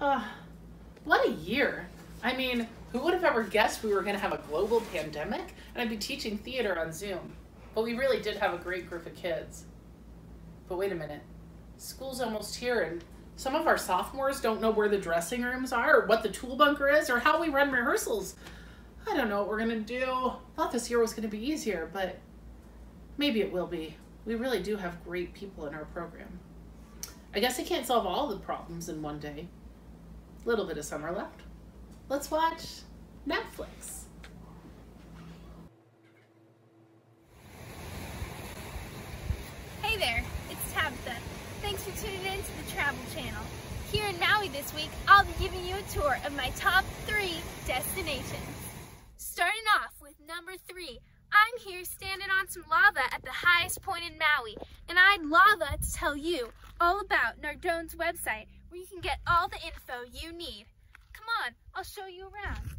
Uh, what a year. I mean, who would have ever guessed we were going to have a global pandemic and I'd be teaching theater on Zoom? But we really did have a great group of kids. But wait a minute. School's almost here and some of our sophomores don't know where the dressing rooms are or what the tool bunker is or how we run rehearsals. I don't know what we're going to do. Thought this year was going to be easier, but maybe it will be. We really do have great people in our program. I guess I can't solve all the problems in one day. Little bit of summer left. Let's watch Netflix. Hey there, it's Tabitha. Thanks for tuning in to the Travel Channel. Here in Maui this week, I'll be giving you a tour of my top three destinations. Starting off with number three, I'm here standing on some lava at the highest point in Maui, and I'd lava to tell you all about Nardone's website, where you can get all the info you need. Come on, I'll show you around.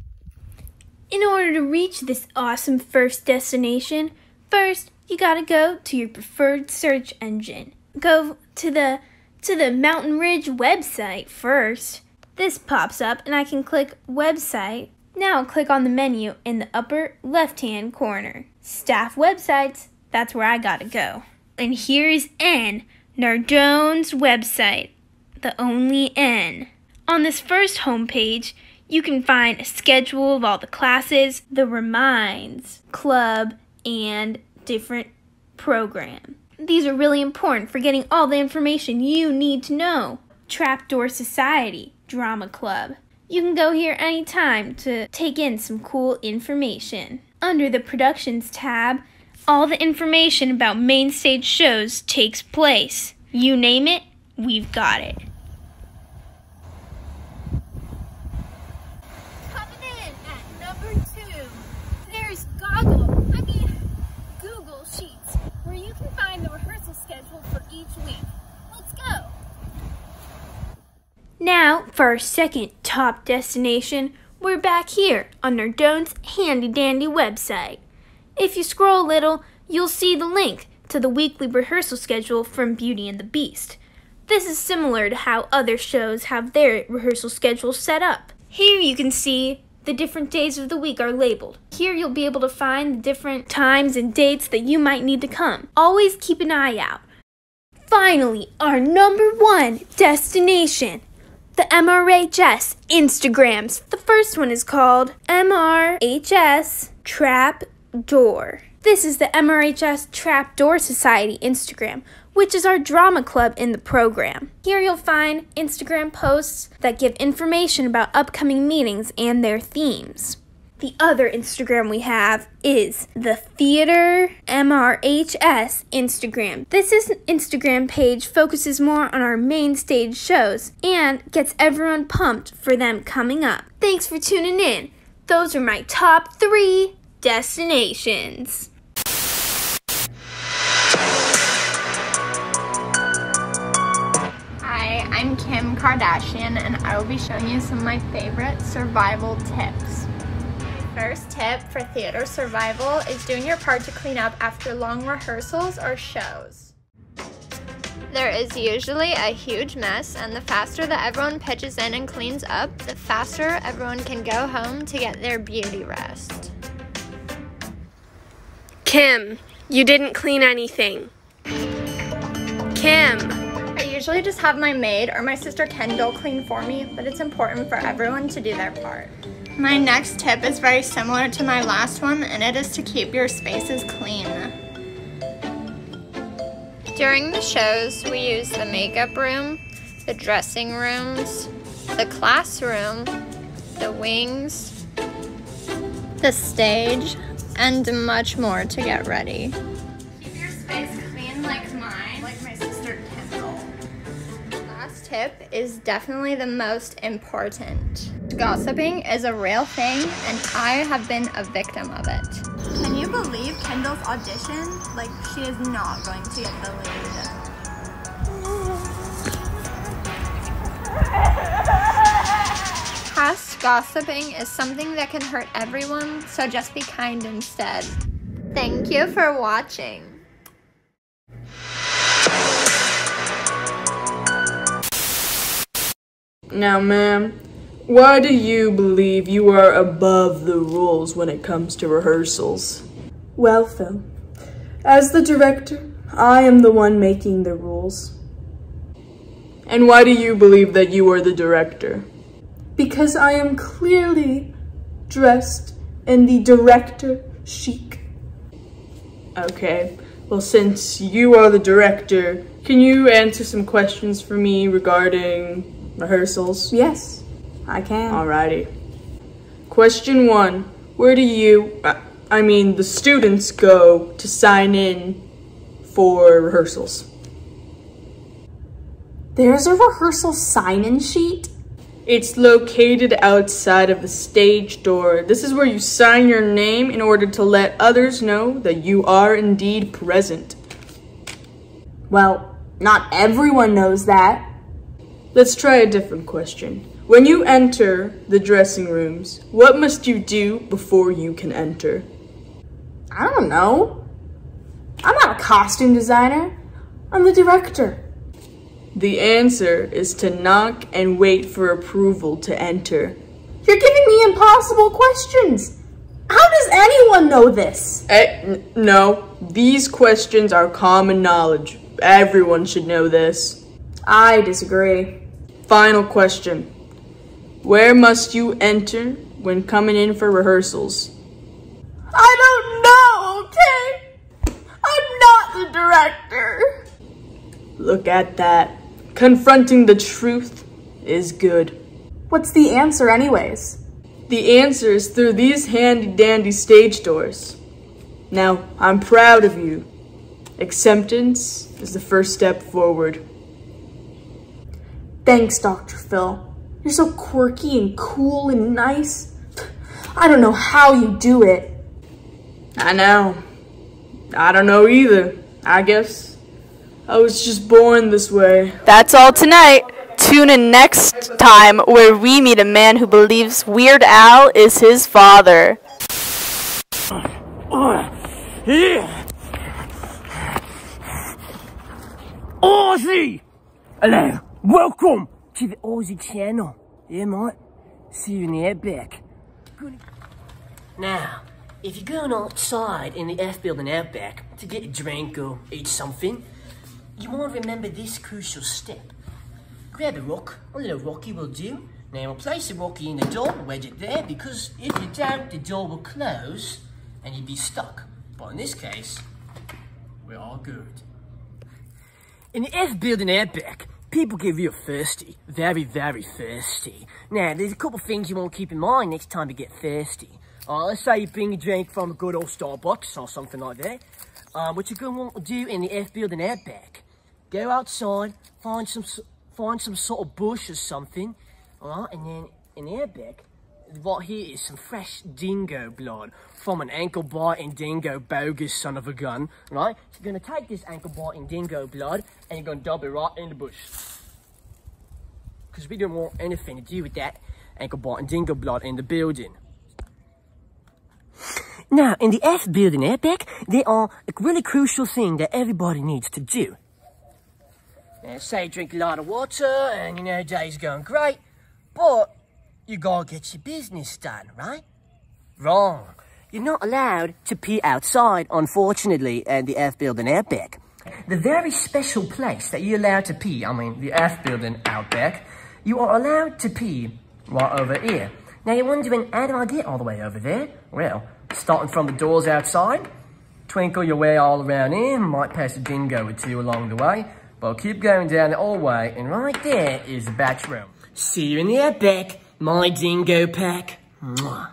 In order to reach this awesome first destination, first you gotta go to your preferred search engine. Go to the to the Mountain Ridge website first. This pops up and I can click website. Now click on the menu in the upper left hand corner. Staff websites, that's where I gotta go. And here is N, Nardone's website, the only N. On this first homepage, you can find a schedule of all the classes, the Reminds Club, and different program. These are really important for getting all the information you need to know. Trapdoor Society, Drama Club. You can go here anytime to take in some cool information. Under the Productions tab, all the information about main stage shows takes place. You name it, we've got it. Coming in at number two, there's Goggle, I mean Google Sheets, where you can find the rehearsal schedule for each week. Let's go. Now, for our second top destination, we're back here on Nardone's handy dandy website. If you scroll a little, you'll see the link to the weekly rehearsal schedule from Beauty and the Beast. This is similar to how other shows have their rehearsal schedule set up. Here you can see the different days of the week are labeled. Here you'll be able to find the different times and dates that you might need to come. Always keep an eye out. Finally, our number one destination the MRHS Instagrams. The first one is called MRHS Trap Door. This is the MRHS Trap Door Society Instagram, which is our drama club in the program. Here you'll find Instagram posts that give information about upcoming meetings and their themes. The other Instagram we have is the Theater MRHS Instagram. This is an Instagram page focuses more on our main stage shows and gets everyone pumped for them coming up. Thanks for tuning in. Those are my top three destinations. Hi, I'm Kim Kardashian and I will be showing you some of my favorite survival tips. First tip for theater survival is doing your part to clean up after long rehearsals or shows. There is usually a huge mess, and the faster that everyone pitches in and cleans up, the faster everyone can go home to get their beauty rest. Kim, you didn't clean anything. Kim, I usually just have my maid or my sister Kendall clean for me, but it's important for everyone to do their part. My next tip is very similar to my last one, and it is to keep your spaces clean. During the shows, we use the makeup room, the dressing rooms, the classroom, the wings, the stage, and much more to get ready. Keep your space clean like mine, like my sister Kendall. Last tip is definitely the most important. Gossiping is a real thing, and I have been a victim of it. Can you believe Kendall's audition? Like, she is not going to get the lead. Past gossiping is something that can hurt everyone, so just be kind instead. Thank you for watching. Now, ma'am, why do you believe you are above the rules when it comes to rehearsals? Well, Phil, as the director, I am the one making the rules. And why do you believe that you are the director? Because I am clearly dressed in the director chic. Okay, well, since you are the director, can you answer some questions for me regarding rehearsals? Yes, I can. Alrighty. Question one Where do you, uh, I mean, the students go to sign in for rehearsals? There's a rehearsal sign-in sheet? It's located outside of the stage door. This is where you sign your name in order to let others know that you are indeed present. Well, not everyone knows that. Let's try a different question. When you enter the dressing rooms, what must you do before you can enter? I don't know. I'm not a costume designer. I'm the director. The answer is to knock and wait for approval to enter. You're giving me impossible questions. How does anyone know this? Eh, no, these questions are common knowledge. Everyone should know this. I disagree. Final question. Where must you enter when coming in for rehearsals? I don't know, okay? I'm not the director. Look at that. Confronting the truth is good. What's the answer anyways? The answer is through these handy dandy stage doors. Now, I'm proud of you. Acceptance is the first step forward. Thanks, Dr. Phil. You're so quirky and cool and nice. I don't know how you do it. I know. I don't know either. I guess I was just born this way. That's all tonight. Tune in next time where we meet a man who believes Weird Al is his father. Yeah. Aussie! Hello, welcome to the Aussie channel. Yeah, mate. See you in the outback. Good. Now, if you're going outside in the F building outback to get a drink or eat something, you want to remember this crucial step. Grab a rock, a little rocky will do. Now we'll place the rocky in the door, wedge it there, because if you don't, the door will close and you'd be stuck. But in this case, we're all good. In the F building outback, people get real thirsty. Very, very thirsty. Now, there's a couple things you want to keep in mind next time you get thirsty. Uh, let's say you bring a drink from a good old Starbucks or something like that. Um, what you're going to want to do in the F building outback, go outside, find some find some sort of bush or something, alright, and then in the what here is some fresh dingo blood from an ankle biting dingo bogus son of a gun, right? So you're gonna take this ankle biting dingo blood and you're gonna dump it right in the bush. Because we don't want anything to do with that ankle biting dingo blood in the building. Now, in the F building eh, epic, there are a really crucial thing that everybody needs to do. Now, say drink a lot of water and you know day's going great, but you gotta get your business done, right? Wrong. You're not allowed to pee outside, unfortunately, at the F building outback. The very special place that you're allowed to pee, I mean, the F building outback, you are allowed to pee right over here. Now you're wondering, how do I get all the way over there? Well, starting from the doors outside, twinkle your way all around here, might pass a dingo or two along the way, but keep going down the hallway, and right there is the bathroom. See you in the outback, my dingo pack. Mwah.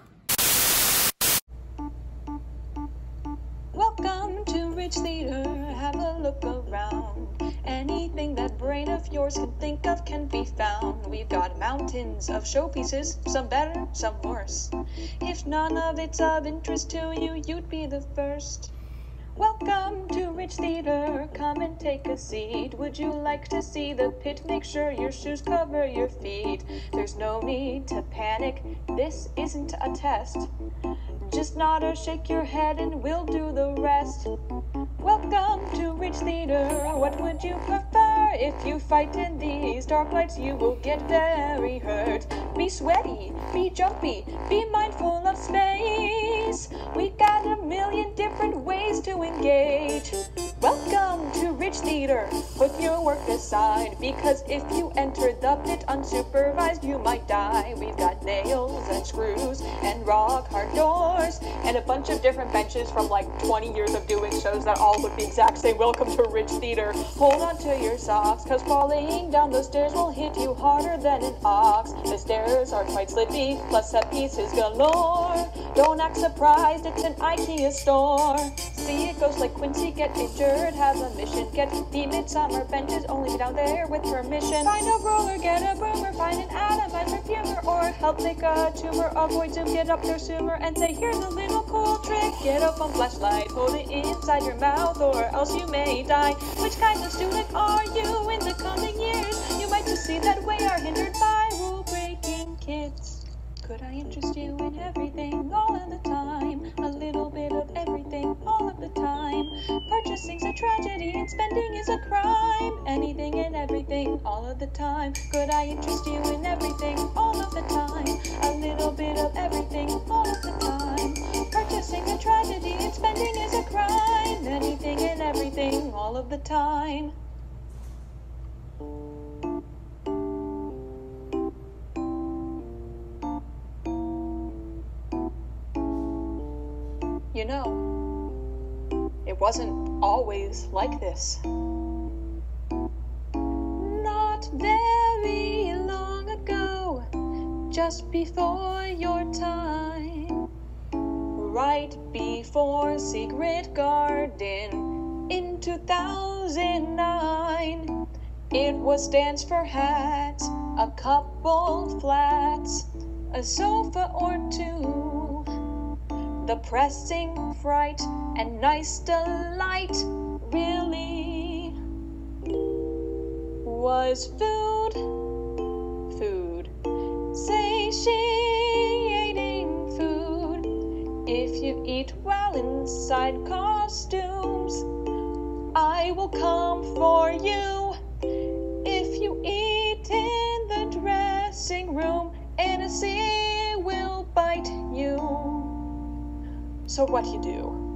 Welcome to Ridge Theater. Have a look around. Anything that brain of yours can think of can be found. We've got mountains of showpieces, some better, some worse. If none of it's of interest to you, you'd be the first. Welcome to Ridge Theater. Come and take a seat. Would you like to see the pit? Make sure your shoes cover your feet. There's no need to panic. This isn't a test. Just nod or shake your head and we'll do the rest. Welcome to Ridge Theater. What would you prefer? if you fight in these dark lights, you will get very hurt. Be sweaty, be jumpy, be mindful of space. We got a million different ways to engage. Welcome to Ridge Theater. Put your work aside because if you enter the pit unsupervised, you might die. We've got nails and screws and rock hard doors and a bunch of different benches from like 20 years of doing shows that all look the exact same. Welcome to Ridge Theater. Hold on to your socks because falling down the stairs will hit you harder than an ox. The stairs are quite slippy, plus set pieces galore. Don't act surprised, it's an IKEA store. See it goes like Quincy, get injured, have a mission. Get the midsummer benches, only down there with permission. Find a roller, get a boomer, find an atom, find perfumer, or help make a tumor. Avoid Zoom, get up there sooner, and say, here's a little cool trick. Get a phone flashlight, hold it inside your mouth, or else you may die. Which kind of student are you in the coming years? You might just see that we are hindered by. Could I interest you in everything all of the time? A little bit of everything all of the time. Purchasing's a tragedy and spending is a crime. Anything and everything all of the time. Could I interest you in everything all of the time? A little bit of everything all of the time. Purchasing a tragedy and spending is a crime. Anything and everything all of the time. Always like this. Not very long ago, just before your time, right before Secret Garden in 2009. It was dance for hats, a couple flats, a sofa or two the pressing fright and nice delight really was food, food, satiating food. If you eat well inside costumes, I will come for you. If you eat in the dressing room, Hennessy will bite you. So what you do?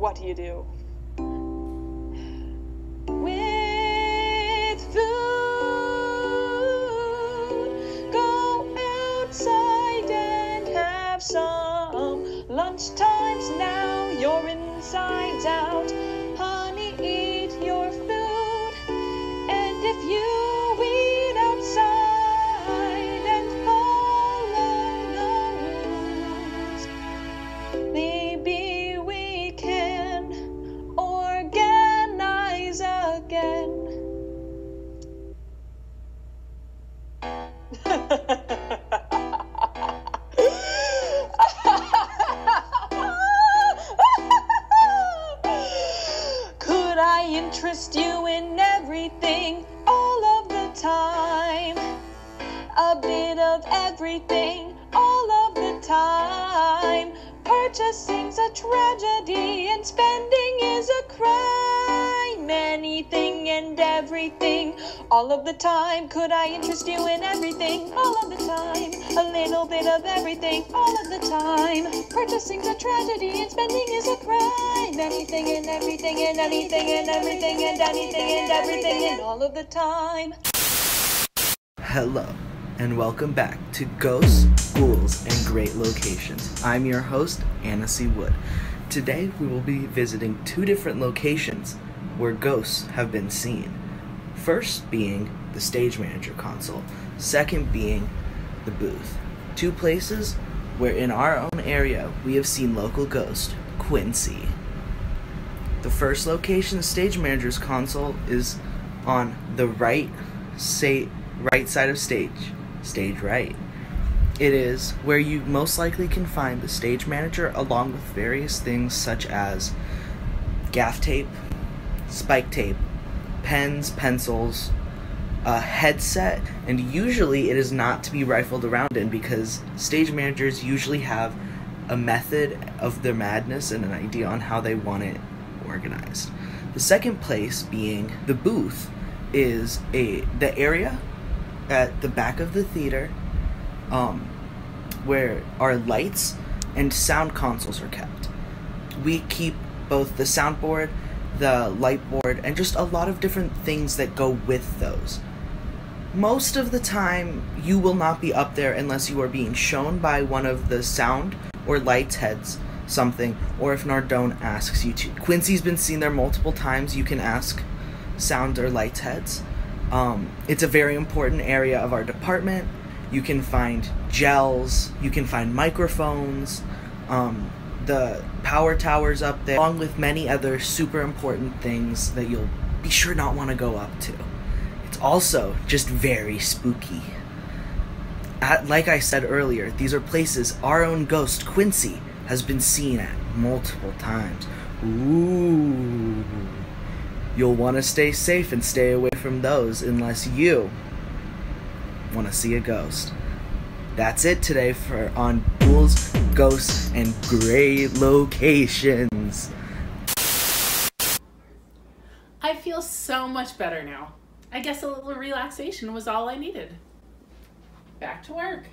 What do you do? With food, go outside and have some. Lunchtime's all of the time. Could I interest you in everything all of the time? A little bit of everything all of the time. Purchasing's a tragedy and spending is a crime. Anything and everything and anything and everything and anything and everything and all of the time. Hello, and welcome back to Ghosts, Ghouls, and Great Locations. I'm your host, Anna C. Wood. Today we will be visiting two different locations where ghosts have been seen. First being the stage manager console, second being the booth. Two places where in our own area we have seen local ghost, Quincy. The first location, the stage manager's console, is on the right say right side of stage, stage right. It is where you most likely can find the stage manager along with various things such as gaff tape, spike tape, pens, pencils, a headset, and usually it is not to be rifled around in because stage managers usually have a method of their madness and an idea on how they want it organized. The second place being the booth is a the area at the back of the theater um, where our lights and sound consoles are kept. We keep both the soundboard, the light board, and just a lot of different things that go with those. Most of the time, you will not be up there unless you are being shown by one of the sound or lights heads something, or if Nardone asks you to. Quincy's been seen there multiple times. You can ask sound or lights heads. Um, it's a very important area of our department. You can find gels, you can find microphones, um, the power towers up there, along with many other super important things that you'll be sure not want to go up to. It's also just very spooky. At, like I said earlier, these are places our own ghost, Quincy, has been seen at multiple times. Ooh. You'll want to stay safe and stay away from those unless you want to see a ghost. That's it today for on ghouls, ghosts, and great locations. I feel so much better now. I guess a little relaxation was all I needed. Back to work.